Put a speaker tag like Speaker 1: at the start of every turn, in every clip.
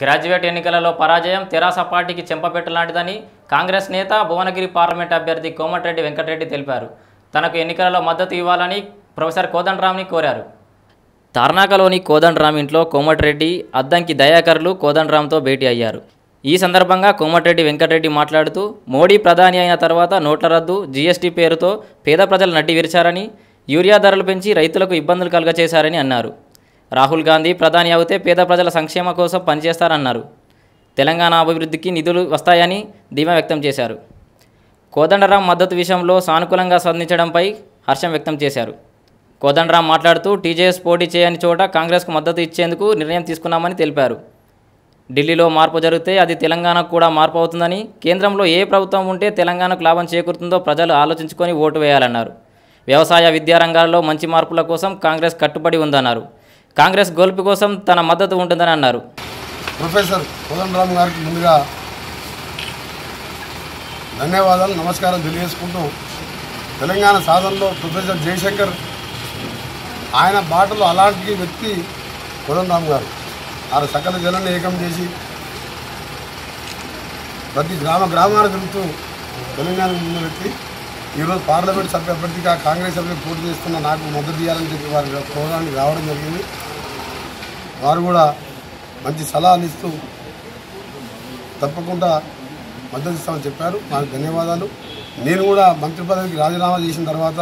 Speaker 1: Graduate ఎన్నికలలో పరాజయం తెరాస పార్టీకి చెంపపెట్టు లాంటిదని కాంగ్రెస్ నేత భువనగిరి పార్లమెంట్ అభ్యర్థి కోమటిరెడ్డి వెంకటరెడ్డి తెలిపారు. తనకు ఎన్నికలలో మద్దతు ఇవ్వాలని ప్రొఫెసర్ కోదండరామ్ని కోరారు. తార్నాకలోని కోదండరామ్ ఇంట్లో కోమటిరెడ్డి అద్దంకి దయాకర్లు కోదండరామ్తో భేటీ అయ్యారు. ఈ సందర్భంగా కోమటిరెడ్డి వెంకటరెడ్డి మాట్లాడుతూ మోడీ ప్రధాని అయిన తర్వాత నోట్ల రద్దు జీఎస్టీ పేరుతో పేద ప్రజలు నడ్డి విరిచారని యూరియా ధరలు పెంచి రైతులకు ఇబ్బందులు కలుగచేశారని అన్నారు. రాహుల్ గాంధీ ప్రధాని అవుతే పేద ప్రజల సంక్షేమ కోసం పనిచేస్తారన్నారు. తెలంగాణ అభివృద్ధికి నిధులు వస్తాయని ధీమా వ్యక్తం చేశారు. కోదండరాం మద్దతు విషయంలో సానుకూలంగా స్పందించడంపై హర్షం వ్యక్తం చేశారు. కోదండరాం మాట్లాడుతూ టీజేఎస్ పోటీ చేయని చోట కాంగ్రెస్కు మద్దతు ఇచ్చేందుకు నిర్ణయం తీసుకున్నామని తెలిపారు. ఢిల్లీలో మార్పు జరిగితే అది తెలంగాణకు కూడా మార్పు అవుతుందని కేంద్రంలో ఏ ప్రభుత్వం ఉంటే తెలంగాణకు లాభం చేకూరుతుందో ప్రజలు ఆలోచించుకొని ఓటు వేయాలన్నారు. వ్యవసాయ విద్యారంగాల్లో మంచి మార్పుల కోసం కాంగ్రెస్ కట్టుబడి ఉందన్నారు. కాంగ్రెస్ గోల్పు కోసం తన మద్దతు ఉంటుందని అన్నారు.
Speaker 2: ప్రొఫెసర్ కోదండరామ్ గారికి ముందుగా ధన్యవాదాలు నమస్కారం తెలియజేసుకుంటూ తెలంగాణ సాధనలో ప్రొఫెసర్ జయశంకర్ ఆయన బాటలో అలాంటి వ్యక్తి కోదండరామ్ గారు. ఆయన సకల జనాన్ని ఏకం చేసి ప్రతి గ్రామ గ్రామాన్ని తిరుగుతూ తెలంగాణ ముందు వ్యక్తి. ఈరోజు పార్లమెంట్ సభ్య అభ్యర్థిగా కాంగ్రెస్ సభ్యులు పోటీ చేస్తున్న నాకు మద్దతు ఇవ్వాలని చెప్పి వారి ప్రోగ్రానికి రావడం జరిగింది. వారు కూడా మంచి సలహాలు ఇస్తూ తప్పకుండా మద్దతు ఇస్తామని చెప్పారు. నాకు ధన్యవాదాలు. నేను కూడా మంత్రి పదవికి రాజీనామా చేసిన తర్వాత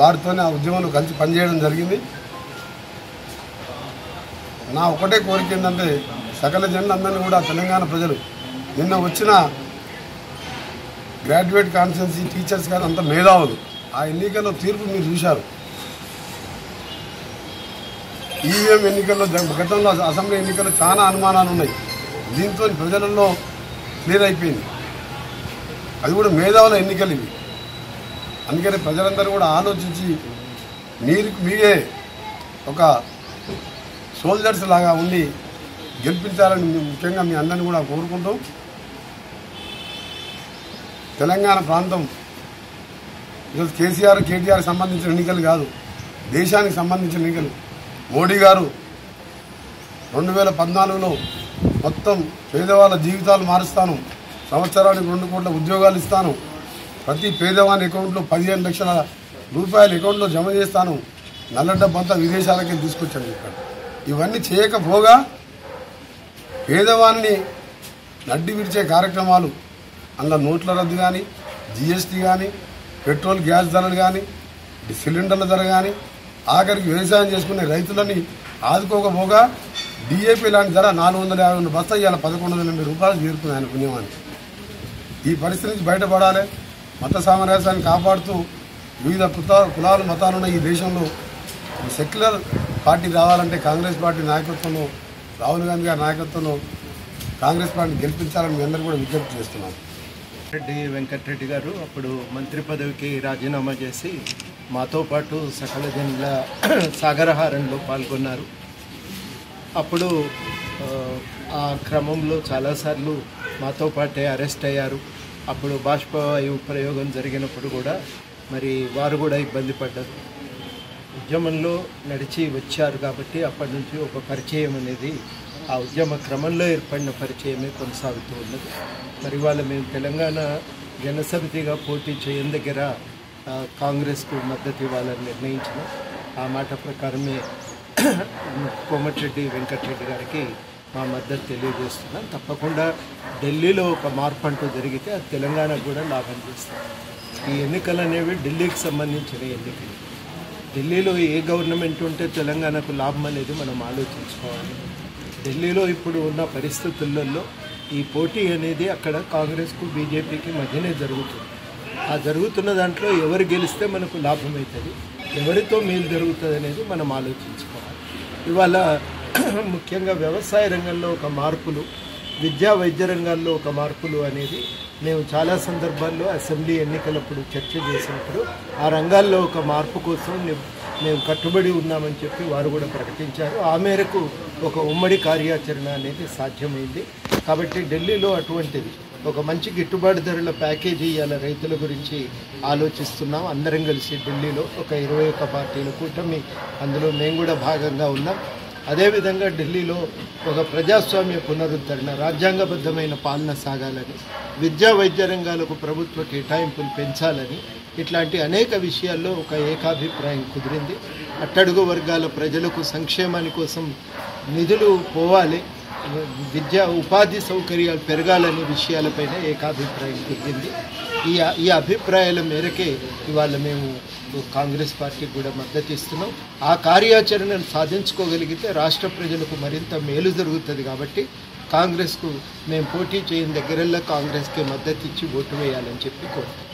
Speaker 2: వారితోనే ఆ ఉద్యమంలో కలిసి పనిచేయడం జరిగింది. నా ఒకటే కోరిక ఏంటంటే సకల జనులందరినీ కూడా తెలంగాణ ప్రజలు నిన్న వచ్చిన గ్రాడ్యుయేట్ కాన్ఫరెన్స్ టీచర్స్ కానీ అంత మేధావులు. ఆ ఎన్నికల్లో తీర్పు మీరు చూశారు. ఈవీఎం ఎన్నికల్లో గతంలో అసెంబ్లీ ఎన్నికల్లో చాలా అనుమానాలు ఉన్నాయి. దీంతో ప్రజలలో క్లియర్ అయిపోయింది. అది కూడా మేధావుల ఎన్నికలు ఇవి. అందుకని ప్రజలందరూ కూడా ఆలోచించి మీరు మీరే ఒక సోల్జర్స్ లాగా ఉండి గెలిపించాలని ముఖ్యంగా మీ అందరిని కూడా కోరుకుంటూ తెలంగాణ ప్రాంతం ఈరోజు కేసీఆర్ కేటీఆర్ సంబంధించిన ఎన్నికలు కాదు. దేశానికి సంబంధించిన ఎన్నికలు. మోడీ గారు రెండు వేల పద్నాలుగులో మొత్తం పేదవాళ్ళ జీవితాలు మారుస్తాను. సంవత్సరానికి రెండు కోట్ల ఉద్యోగాలు ఇస్తాను. ప్రతి పేదవాని అకౌంట్లో పదిహేను లక్షల రూపాయలు అకౌంట్లో జమ చేస్తాను. నల్ల డబ్బంతా విదేశాలకి తీసుకొచ్చాను చెప్పాడు. ఇవన్నీ చేయకపోగా పేదవాన్ని నడ్డి విడిచే కార్యక్రమాలు అందులో నోట్ల రద్దు కానీ జిఎస్టీ కానీ పెట్రోల్ గ్యాస్ ధరలు కానీ సిలిండర్ల ధర కానీ ఆఖరికి వ్యవసాయం చేసుకునే రైతులని ఆదుకోకపోగా డిఏపి లాంటి ధర నాలుగు వందల యాభై రెండు బస్తా ఇవాళ పదకొండు వందల ఎనభై రూపాయలు చేరుకుంది ఆయన పుణ్యమానికి ఈ పరిస్థితి నుంచి బయటపడాలి. మత సామరస్యాన్ని కాపాడుతూ వివిధ కుత కులాలు మతాలు ఉన్న ఈ దేశంలో సెక్యులర్ పార్టీ రావాలంటే కాంగ్రెస్ పార్టీ నాయకత్వంలో రాహుల్ గాంధీ గారి నాయకత్వంలో కాంగ్రెస్ పార్టీని గెలిపించాలని మీ అందరూ కూడా విజ్ఞప్తి చేస్తున్నాను
Speaker 3: రెడ్డి వెంకటరెడ్డి గారు అప్పుడు మంత్రి పదవికి రాజీనామా చేసి మాతో పాటు సకల జనుల సాగరహారంలో పాల్గొన్నారు. అప్పుడు ఆ, క్రమంలో చాలాసార్లు మాతో పాటే అరెస్ట్ అయ్యారు. అప్పుడు బాష్పవాయువు ప్రయోగం జరిగినప్పుడు కూడా మరి వారు కూడా ఇబ్బంది పడ్డారు. ఉద్యమంలో నడిచి వచ్చారు కాబట్టి అప్పటి నుంచి ఒక పరిచయం అనేది ఆ ఉద్యమ క్రమంలో ఏర్పడిన పరిచయమే కొనసాగుతూ ఉన్నది. మరి ఇవాళ మేము తెలంగాణ జనసమితిగా పోటీ చేయని దగ్గర కాంగ్రెస్కు మద్దతు ఇవ్వాలని నిర్ణయించిన ఆ మాట ప్రకారమే కోమటిరెడ్డి వెంకటరెడ్డి గారికి మా మద్దతు తెలియజేస్తున్నాం. తప్పకుండా ఢిల్లీలో ఒక మార్పు అంటూ జరిగితే అది తెలంగాణకు కూడా లాభం చేస్తుంది. ఈ ఎన్నికలు అనేవి ఢిల్లీకి సంబంధించిన ఎన్నికలు. ఢిల్లీలో ఏ గవర్నమెంట్ ఉంటే తెలంగాణకు లాభం అనేది మనం ఆలోచించుకోవాలి. ఢిల్లీలో ఇప్పుడు ఉన్న పరిస్థితులలో ఈ పోటీ అనేది అక్కడ కాంగ్రెస్కు బీజేపీకి మధ్యనే జరుగుతుంది. ఆ జరుగుతున్న దాంట్లో ఎవరు గెలిస్తే మనకు లాభం అవుతుంది ఎవరితో మేలు జరుగుతుంది అనేది మనం ఆలోచించుకోవాలి. ఇవాళ ముఖ్యంగా వ్యవసాయ రంగంలో ఒక మార్పులు విద్యా వైద్య రంగాల్లో ఒక మార్పులు అనేది మేము చాలా సందర్భాల్లో అసెంబ్లీ ఎన్నికలప్పుడు చర్చ చేసినప్పుడు ఆ రంగాల్లో ఒక మార్పు కోసం మేము కట్టుబడి ఉన్నామని చెప్పి వారు కూడా ప్రకటించారు. ఆ మేరకు ఒక ఉమ్మడి కార్యాచరణ అనేది సాధ్యమైంది. కాబట్టి ఢిల్లీలో అటువంటిది ఒక మంచి గిట్టుబాటు ధరల ప్యాకేజీ ఇవాళ రైతుల గురించి ఆలోచిస్తున్నాం. అందరం కలిసి ఢిల్లీలో ఒక ఇరవై ఒక్క పార్టీల కూటమి అందులో మేము కూడా భాగంగా ఉన్నాం. అదేవిధంగా ఢిల్లీలో ఒక ప్రజాస్వామ్య పునరుద్ధరణ రాజ్యాంగబద్ధమైన పాలన సాగాలని విద్యా వైద్య రంగాలకు ప్రభుత్వ కేటాయింపులు పెంచాలని ఇట్లాంటి అనేక విషయాల్లో ఒక ఏకాభిప్రాయం కుదిరింది. అట్టడుగు వర్గాల ప్రజలకు సంక్షేమాని కోసం నిధులు పోవాలి విద్యా ఉపాధి సౌకర్యాలు పెరగాలనే విషయాలపైన ఏకాభిప్రాయం కుదిరింది. ఈ ఈ అభిప్రాయాల మేరకే ఇవాళ మేము కాంగ్రెస్ పార్టీకి కూడా మద్దతు ఇస్తున్నాం. ఆ కార్యాచరణను సాధించుకోగలిగితే రాష్ట్ర ప్రజలకు మరింత మేలు జరుగుతుంది కాబట్టి కాంగ్రెస్కు మేము పోటీ చేయని దగ్గరల్లో కాంగ్రెస్కి మద్దతు ఇచ్చి ఓటు వేయాలని చెప్పి కోరుతాం